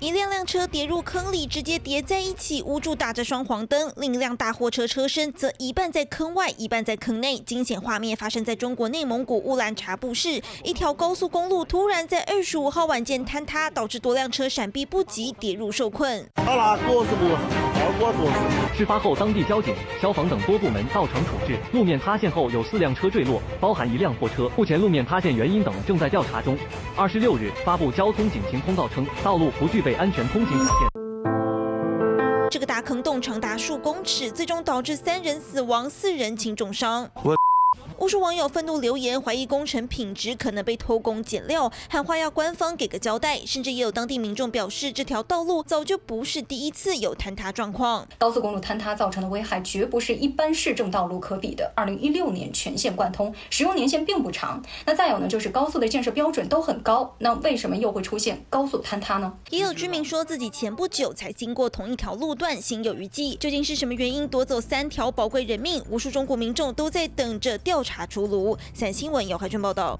一辆辆车跌入坑里，直接叠在一起，无助打着双黄灯；另一辆大货车车身则一半在坑外，一半在坑内。惊险画面发生在中国内蒙古乌兰察布市，一条高速公路突然在二十五号晚间坍塌，导致多辆车闪避不及，跌入受困。事发后，当地交警、消防等多部门到场处置。路面塌陷后，有四辆车坠落，包含一辆货车。目前路面塌陷原因等正在调查中。二十六日发布交通警情通告称，道路不具备安全通行条件。这个大坑洞长达数公尺，最终导致三人死亡，四人轻重伤。无数网友愤怒留言，怀疑工程品质可能被偷工减料，喊话要官方给个交代。甚至也有当地民众表示，这条道路早就不是第一次有坍塌状况。高速公路坍塌造成的危害绝不是一般市政道路可比的。二零一六年全线贯通，使用年限并不长。那再有呢，就是高速的建设标准都很高，那为什么又会出现高速坍塌呢？也有居民说自己前不久才经过同一条路段，心有余悸。究竟是什么原因夺走三条宝贵人命？无数中国民众都在等着调查。查出炉。三新闻有海军报道。